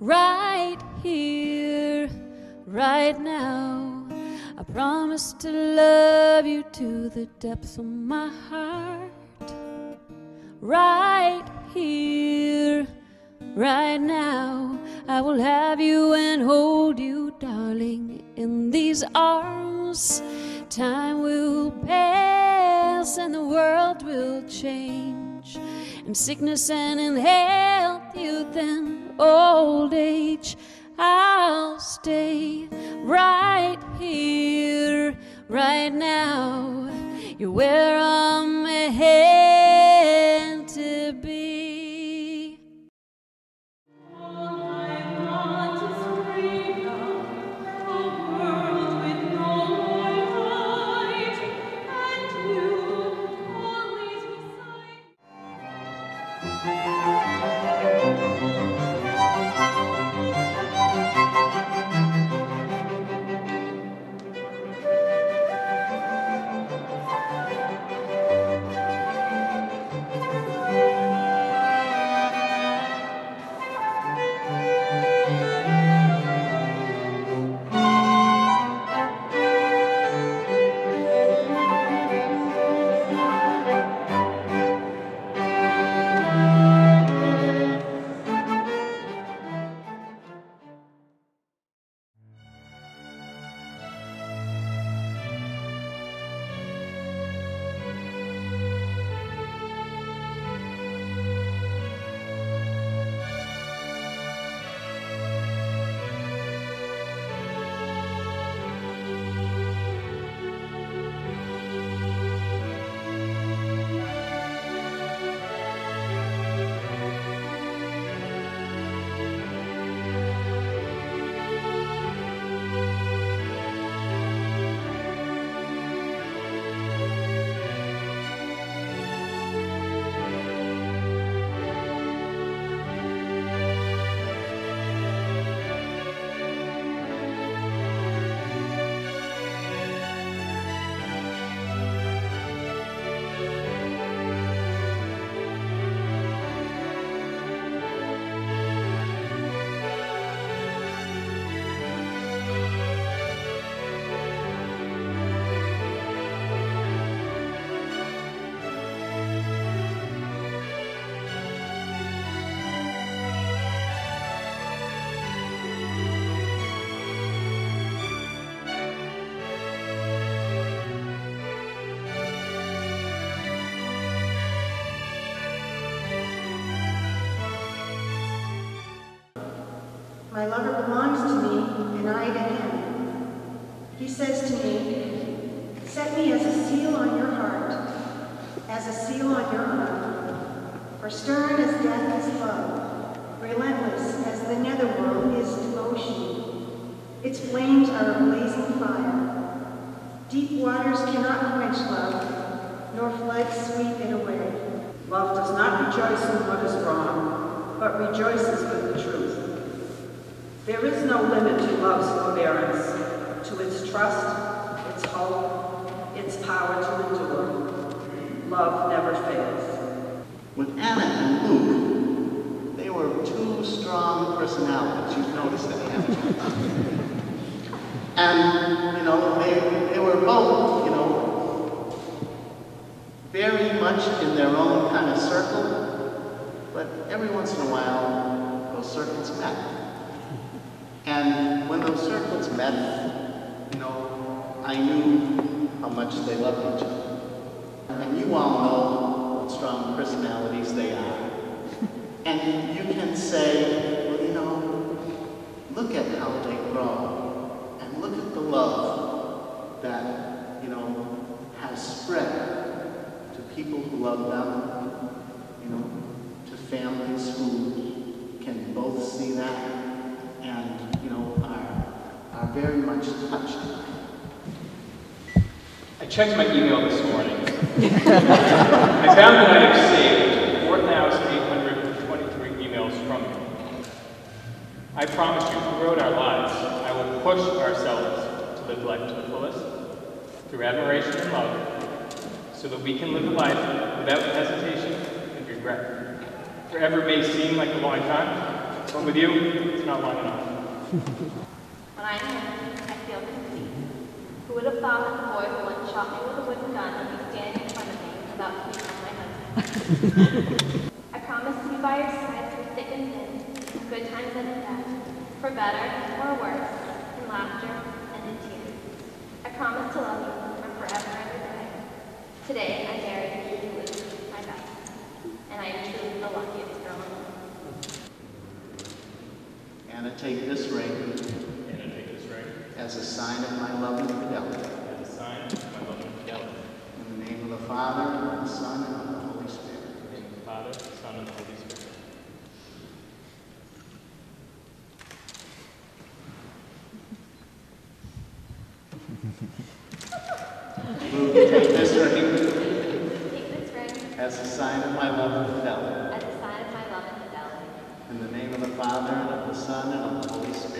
right here, right now. I promise to love you to the depths of my heart, right here, right now. I will have you and hold you, darling, in these arms. Time will pass and the world will change. In sickness and in health, youth and old age, I'll stay right here, right now. You're where I'm meant My lover belongs to me, and I to him. He says to me, Set me as a seal on your heart, as a seal on your arm. For stern as death is love, relentless as the netherworld is devotion. Its flames are a blazing fire. Deep waters cannot quench love, nor floods sweep it away. Love does not rejoice in what is wrong, but rejoices with the truth. There is no limit to love's forbearance, to its trust, its hope, its power to endure. Love never fails. With Anna and Luke, they were two strong personalities. You've noticed that, and, you know, they, they were both, you know, very much in their own kind of circle, but every once in a while, those circles met. And when those circles met, you know, I knew how much they loved each other. And you all know what strong personalities they are. And you can say, well, you know, look at how they grow. And look at the love that, you know, has spread to people who love them, you know, to families who can both see that and, you know, very much touched I checked my email this morning. I found that I have saved 4,823 emails from you. I promise you, throughout our lives, I will push ourselves to live life to the fullest, through admiration and love, so that we can live a life without hesitation and regret. Forever may seem like a long time, But with you, it's not long enough. When I'm in, I feel complete. Who would have thought that the boy who once shot me with a wooden gun would be standing in front of me about to become my husband? I promise to be by your side through thick and thin, in good times and in bad, for better or worse, in laughter and in tears. I promise to love you from forever and a day. Today I married you, who is my best, and I am truly the luckiest girl in the world. Anna, take this ring And I take this ring as a sign of my love and fidelity. as a sign of my love and fidelity. In the name of the Father, and of the Son, and of the Holy Spirit. In the name of the Father, the Son, and the Holy Spirit. Move to take this ring Take this ring as a sign of my love and fidelity. as a sign of my love and fidelity. In the name of the Father, and of the Son, and of the Holy Spirit.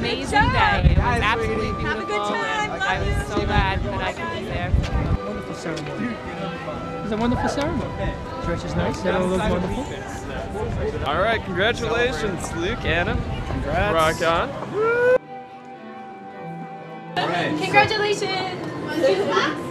amazing day. It was absolutely beautiful. Have a good time. and I was so glad that I could be there. wonderful ceremony. It was a wonderful ceremony. Church is nice. It all looks wonderful. All right, congratulations, Luke, Anna. Congrats. Rock on. Congratulations!